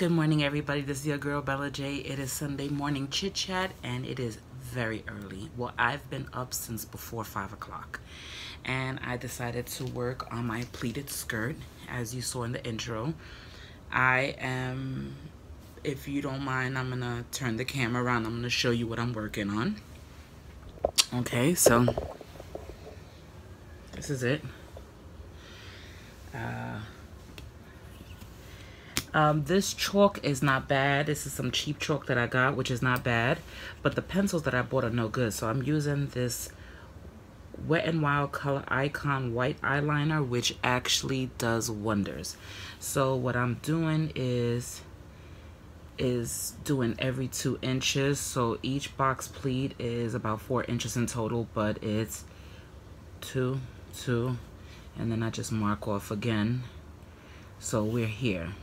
Good morning, everybody. This is your girl Bella Jae. It is Sunday morning chit chat, and it is very early. Well, I've been up since before five o'clock, and I decided to work on my pleated skirt, as you saw in the intro. I am, if you don't mind, I'm gonna turn the camera around. I'm gonna show you what I'm working on. Okay, so this is it. Um, this chalk is not bad. This is some cheap chalk that I got, which is not bad. But the pencils that I bought are no good. So I'm using this Wet n Wild Color Icon White Eyeliner, which actually does wonders. So what I'm doing is is doing every two inches. So each box pleat is about four inches in total, but it's two, two, and then I just mark off again. So we're here.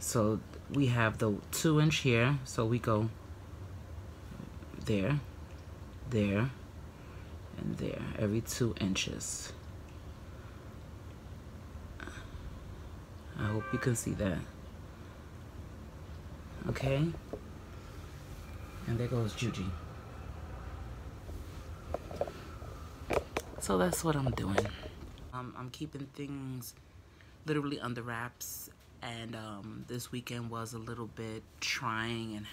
So we have the two inch here. So we go there, there, and there, every two inches. I hope you can see that. Okay. And there goes Jugee. So that's what I'm doing. Um, I'm keeping things literally under wraps and um, this weekend was a little bit trying and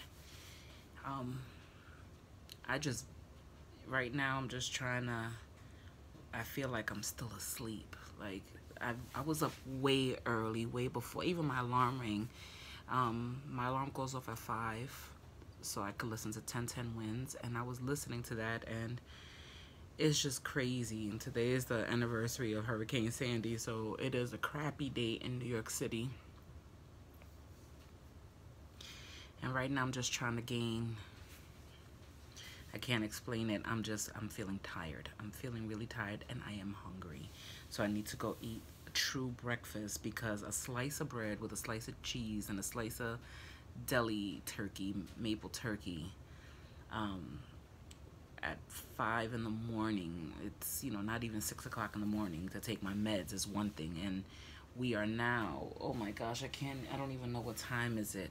um, I just right now I'm just trying to I feel like I'm still asleep. Like I, I was up way early way before even my alarm rang. Um, my alarm goes off at 5 so I could listen to 1010 WINS and I was listening to that and it's just crazy. And today is the anniversary of Hurricane Sandy so it is a crappy day in New York City and right now I'm just trying to gain. I can't explain it. I'm just I'm feeling tired. I'm feeling really tired and I am hungry. So I need to go eat a true breakfast because a slice of bread with a slice of cheese and a slice of deli turkey maple turkey um, at five in the morning it's you know not even six o'clock in the morning to take my meds is one thing. And we are now oh my gosh I can't I don't even know what time is it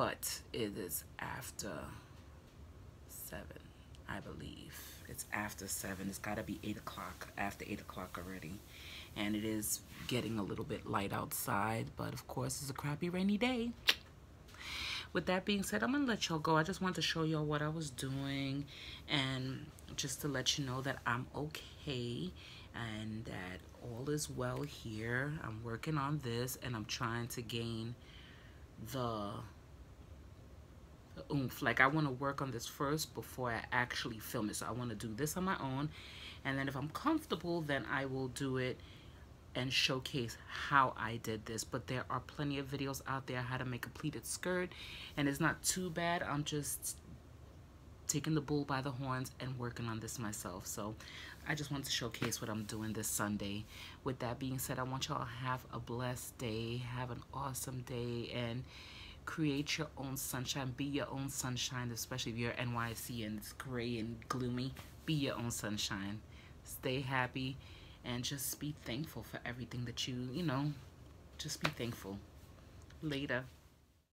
but it is after seven, I believe. It's after seven. It's got to be eight o'clock, after eight o'clock already. And it is getting a little bit light outside, but of course it's a crappy rainy day. With that being said, I'm going to let y'all go. I just wanted to show y'all what I was doing and just to let you know that I'm okay and that all is well here. I'm working on this and I'm trying to gain oomph. Like I want to work on this first before I actually film it. So I want to do this on my own. And then if I'm comfortable, then I will do it and showcase how I did this. But there are plenty of videos out there how to make a pleated skirt. And it's not too bad. I'm just taking the bull by the horns and working on this myself. So I just wanted to showcase what I'm doing this Sunday. With that being said, I want y'all to have a blessed day. Have an awesome day. And create your own sunshine be your own sunshine especially if you're NYC and it's gray and gloomy be your own sunshine. Stay happy and just be thankful for everything that you you know just be thankful. Later